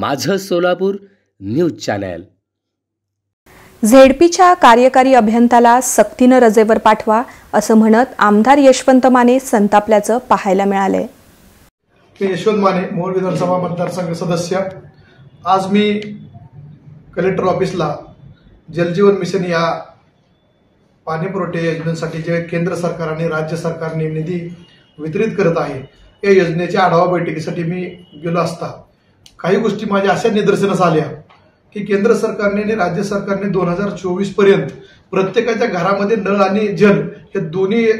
माझं Solapur news channel. झेडपीच्या कार्यकारी अभियंत्याला सक्तीनं रजेवर पाठवा असं म्हणत आमदार यशवंत माने संतापल्याचं पाहायला मिळालंय. मी यशवंत माने मोहोळ विधानसभा मतदारसंघ सदस्य. आज मी कलेक्टर ऑफिसला जलजीवन मिशन या पाणी पुरवठा योजनेसाठी जे केंद्र सरकार आणि राज्य सरकारने निधी वितरित करत आहे या योजनेच्या आढावा बैठकीसाठी मी गेलो असता. काही गोष्टी माझ्या अशा निदर्शनास आल्या की केंद्र सरकारने आणि राज्य सरकारने दोन हजार चोवीसपर्यंत प्रत्येकाच्या घरामध्ये नळ आणि जल हे दोन्ही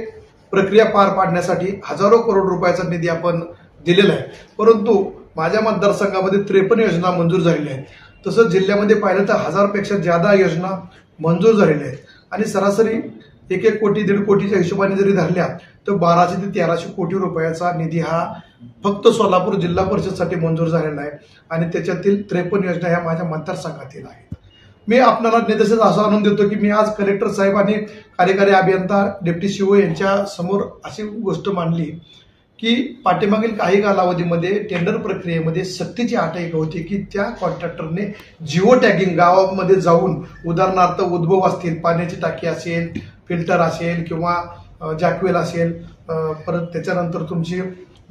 प्रक्रिया पार पाडण्यासाठी हजारो करोड रुपयाचा निधी आपण दिलेला आहे. परंतु माझ्या मतदारसंघामध्ये त्रेपन्न योजना मंजूर झालेल्या आहेत. तसंच जिल्ह्यामध्ये पाहिलं तर हजारपेक्षा जादा योजना मंजूर झालेल्या आहेत. आणि सरासरी एक एक कोटी दीड कोटीच्या हिशोबाने जरी धरल्या तर बाराशे ते तेराशे कोटी रुपयाचा निधी हा फक्त सोलापूर जिल्हा परिषदसाठी मंजूर झालेला आहे. आणि त्याच्यातील त्रेपन्न योजना ह्या माझ्या मतदारसंघातील आहेत. मी आपल्याला निदर्शनास असा आणून देतो की मी आज कलेक्टर साहेब आणि कार्यकारी अभियंता डेप्टी सीओ यांच्या समोर अशी गोष्ट मांडली की पाठीमागील काही कालावधीमध्ये टेंडर प्रक्रियेमध्ये सक्तीची आठ एक होती की त्या कॉन्ट्रॅक्टरने जिओ टॅगिंग गावामध्ये जाऊन उदाहरणार्थ उद्भव असतील पाण्याची टाकी असेल फिल्टर असेल किंवा जॅकवेल असेल परत त्याच्यानंतर तुमची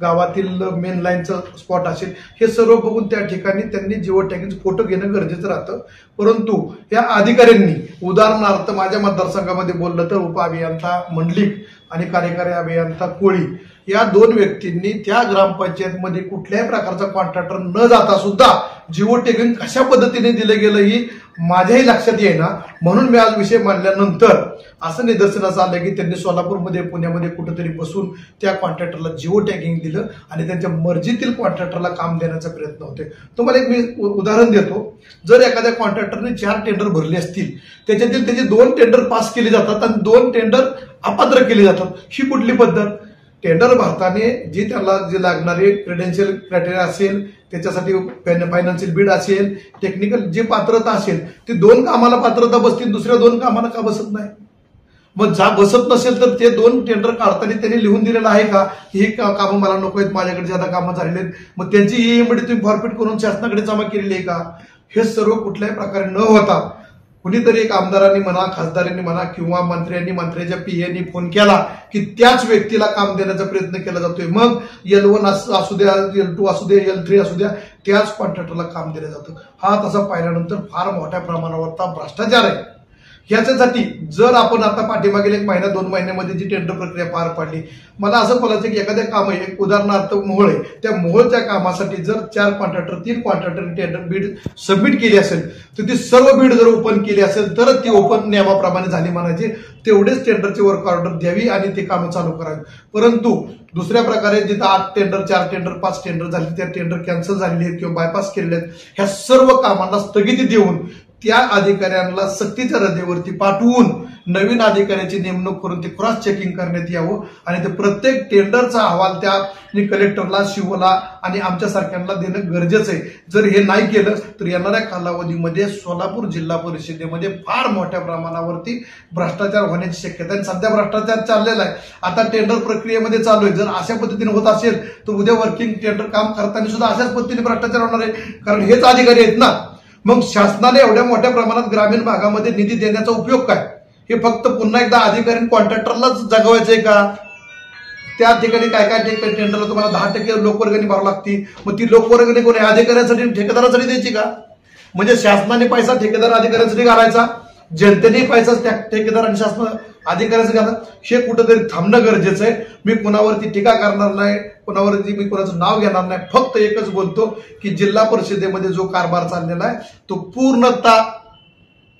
गावातील मेन लाईनचं स्पॉट असेल हे सर्व बघून त्या ठिकाणी त्यांनी जिओ टॅगिंगचे फोटो घेणं गरजेचं राहतं. परंतु या अधिकाऱ्यांनी उदाहरणार्थ माझ्या मतदारसंघामध्ये बोललं तर उपअभियंता मंडलिक आणि कार्यकारी अभियंता कोळी या दोन व्यक्तींनी त्या ग्रामपंचायतमध्ये कुठल्याही प्रकारचा कॉन्ट्रॅक्टर न जाता सुद्धा जिओ टॅगिंग कशा पद्धतीने दिलं गेलं ही माझ्याही लक्षात येईना. म्हणून मी आज विषय मांडल्यानंतर असं निदर्शनास आलं की त्यांनी सोलापूरमध्ये पुण्यामध्ये कुठेतरी बसून त्या कॉन्ट्रॅक्टरला जिओ टॅगिंग दिलं आणि त्यांच्या मर्जीतील कॉन्ट्रॅक्टरला काम देण्याचा प्रयत्न होते. तुम्हाला एक मी उ- उदाहरण देतो. जर एखाद्या कॉन्ट्रॅक्टरने चार टेंडर भरले असतील त्याच्यातील त्याचे दोन टेंडर पास केले जातात आणि दोन टेंडर अपात्र केले जातात. ही कुठली पद्धत? टेंडर भारताने जी त्याला जे लागणारे क्रेडेन्शियल क्रायटेरिया असेल त्याच्यासाठी फायनान्शियल बीड असेल टेक्निकल जे पात्रता असेल ती दोन कामाला पात्रता बसतील दुसऱ्या दोन कामाला का बसत नाही? मग जा बसत नसेल तर ते दोन टेंडर काढताना त्यांनी लिहून दिलेलं आहे का? हे ही का- कामं मला नको आहेत माझ्याकडे ज्यादा कामं झालेली आहेत. मग त्यांची ही ईएमडी तुम्ही फॉरफिट करून शासनाकडे जमा केलेली आहे का? हे सर्व कुठल्याही प्रकारे न होता कुणीतरी एक आमदारांनी म्हणा खासदारांनी म्हणा किंवा मंत्र्यांनी मंत्र्याच्या पीएनी फोन केला की त्याच व्यक्तीला काम देण्याचा प्रयत्न केला जातोय. मग एल वन असू द्या एल टू असू द्या एल थ्री असू द्या त्याच कॉन्ट्रॅक्टरला काम दिलं जातं. हा तसा पाहिल्यानंतर फार मोठ्या प्रमाणावरचा भ्रष्टाचार आहे. ह्याच्यासाठी जर आपण आता पाठीमागील एक महिना दोन महिन्यामध्ये जी टेंडर प्रक्रिया पार पाडली मला असं बोलायचं की एखाद्या काम आहे एक उदाहरणार्थ मोहळे आहे त्या मोहळच्या कामासाठी जर चार कॉन्ट्रॅक्टर तीन कॉन्ट्रॅक्टर टेंडर बीड सबमिट केली असेल तर ती सर्व बीड जर ओपन केली असेल तरच ती ओपन नियमाप्रमाणे झाली म्हणायची. तेवढेच टेंडरचे वर्क ऑर्डर द्यावी आणि ते कामं चालू करावी. परंतु दुसऱ्या प्रकारे जिथं आठ टेंडर चार टेंडर पाच टेंडर झाले त्या टेंडर कॅन्सल झालेले आहेत किंवा बायपास केलेले आहेत ह्या सर्व कामांना स्थगिती देऊन त्या अधिकाऱ्यांना सक्तीच्या रजेवरती पाठवून नवीन अधिकाऱ्याची नेमणूक करून ते क्रॉस चेकिंग करण्यात यावं आणि ते प्रत्येक टेंडरचा अहवाल त्या कलेक्टरला शिवला आणि आमच्यासारख्यांना देणं गरजेचं आहे. जर हे नाही केलं तर येणाऱ्या कालावधीमध्ये सोलापूर जिल्हा परिषदेमध्ये फार मोठ्या प्रमाणावरती भ्रष्टाचार होण्याची शक्यता आहे. आणि सध्या भ्रष्टाचार चाललेला आहे. आता टेंडर प्रक्रियेमध्ये चालू आहे. जर अशा पद्धतीने होत असेल तर उद्या वर्किंग टेंडर काम करताना सुद्धा अशाच पद्धतीने भ्रष्टाचार होणार आहे. कारण हेच अधिकारी आहेत ना. मग शासनाने एवढ्या मोठ्या प्रमाणात ग्रामीण भागामध्ये निधी देण्याचा उपयोग काय? हे फक्त पुन्हा एकदा अधिकारी कॉन्ट्रॅक्टरलाच जगवायचंय का? त्या ठिकाणी काय काय टेंडरला तुम्हाला दहा टक्के लोकवर्गणी भरावं लागती मग ती लोकवर्गणी कोणी अधिकाऱ्यांसाठी ठेकेदारासाठी द्यायची का? म्हणजे शासनाने पैसा ठेकेदार अधिकाऱ्यांसाठी घालायचा जनतेने पैसा त्या ठेकेदार आणि शासन अधिकाऱ्यांसाठी घाला हे कुठंतरी थांबणं गरजेचं आहे. मी कुणावरती टीका करणार नाही. कुणावरती मी कुणाचं नाव घेणार नाही फक्त एकच बोलतो की जिल्हा परिषदेमध्ये जो कारभार चाललेला आहे तो पूर्णतः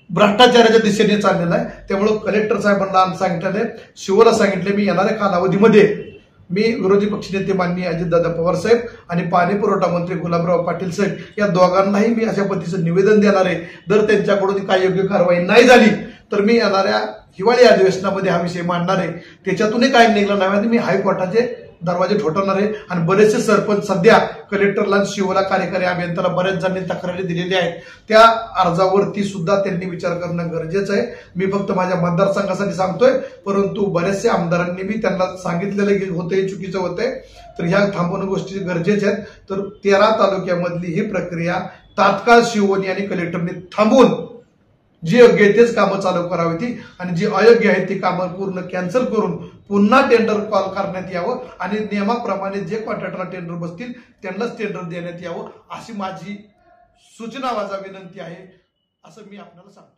भ्रष्टाचाराच्या दिशेने चाललेला आहे. त्यामुळं कलेक्टर साहेबांना सांगितले शिवला सांगितले मी येणाऱ्या कालावधीमध्ये. मी विरोधी पक्षनेते माननीय अजितदादा पवार साहेब आणि पाणी पुरवठा मंत्री गुलाबराव पाटील साहेब या दोघांनाही मी अशा पद्धतीचं निवेदन देणार आहे. जर त्यांच्याकडून काही योग्य कारवाई नाही झाली तर मी येणाऱ्या हिवाळी अधिवेशनामध्ये हा विषय मांडणार आहे. त्याच्यातूनही काय निघलं नाही मी हायकोर्टाचे दरवाजे ठोठवणार आहे आणि बरेचसे सरपंच सध्या कलेक्टरला शिवला कार्यकारी अभियंत्याला बऱ्याच जणांनी तक्रारी दिलेल्या आहेत. त्या अर्जावरती सुद्धा त्यांनी विचार करणं गरजेचं आहे. मी फक्त माझ्या मतदारसंघासाठी सांगतोय परंतु बऱ्याचशा आमदारांनी मी त्यांना सांगितलेलं की होतंय चुकीचं होतंय तर ह्या थांबवणं गोष्टी गरजेच्या आहेत. तर तेरा तालुक्यामधली ही प्रक्रिया तात्काळ शिवोनी आणि कलेक्टरने थांबवून जी योग्य आहे तेच कामं चालू करावी ती आणि जी अयोग्य आहेत ती कामं पूर्ण कॅन्सल करून पुन्हा टेंडर कॉल करण्यात यावं आणि नियमाप्रमाणे जे कॉन्ट्रॅक्टरला टेंडर बसतील त्यांनाच टेंडर देण्यात यावं अशी माझी सूचना माझा विनंती आहे असं मी आपल्याला सांगतो.